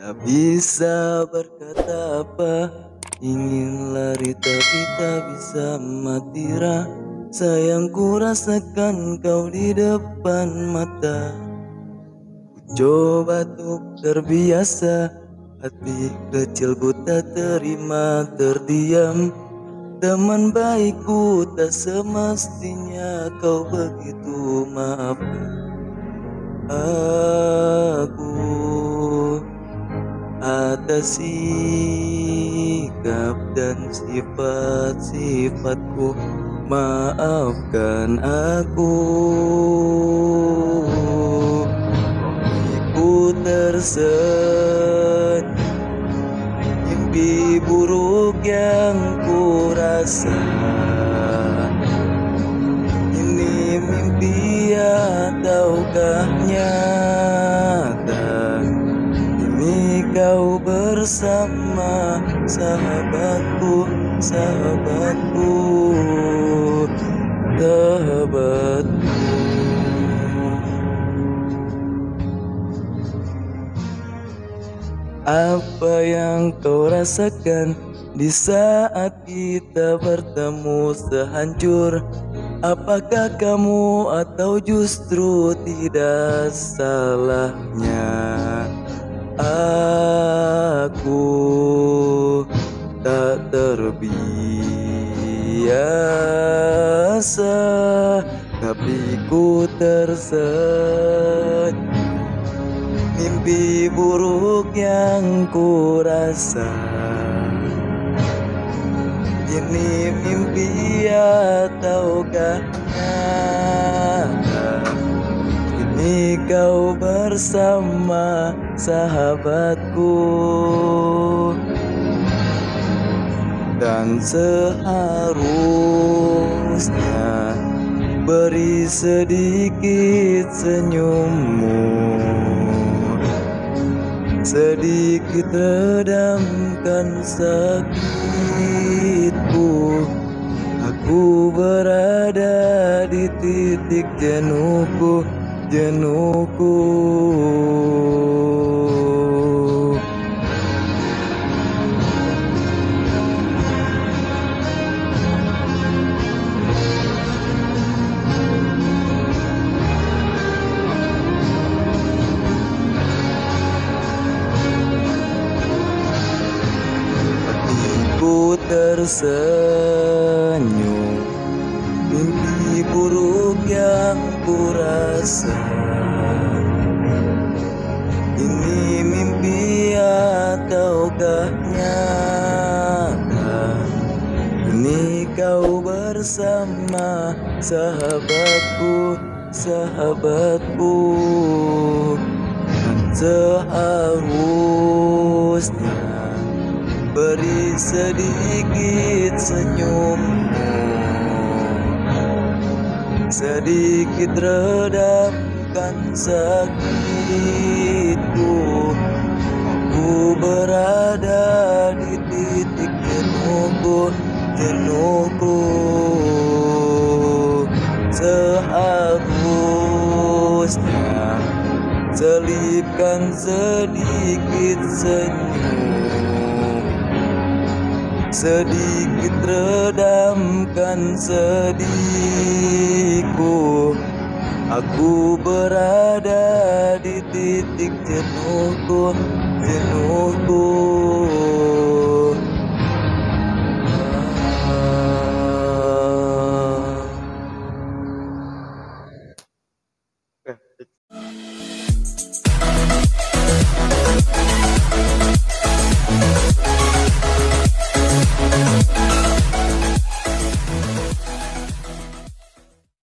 Tak bisa berkata apa Ingin lari tapi tak bisa mati Sayangku rasakan kau di depan mata. Ku coba untuk terbiasa Hati kecilku tak terima terdiam. Teman baikku tak semestinya kau begitu maafkan. Aku sikap dan sifat-sifatku. Maafkan aku. Iku tersenyum Mimpi buruk yang ku rasa bersama sahabatku, sahabatku, sahabatku. Apa yang kau rasakan di saat kita bertemu sehancur? Apakah kamu atau justru tidak salahnya terbiasa Tapi ku tersenyum. Mimpi buruk yang ku rasa Ini mimpi ataukah nyata? Ini kau bersama sahabatku Dan seharusnya. Beri sedikit senyummu. Sedikit redamkan sakitku. Aku berada di titik jenuhku Jenuhku tersenyum. Mimpi buruk yang kurasa. Ini mimpi ataukah nyata? Ini kau bersama sahabatku Sahabatku. Dan seharusnya Beri sedikit senyummu Sedikit redamkan sakitku Ku. Berada di titik jenuhku Jenuhku Seharusnya Selipkan sedikit senyum Sedikit redamkan sedihku. Aku berada di titik jenuhku Jenuhku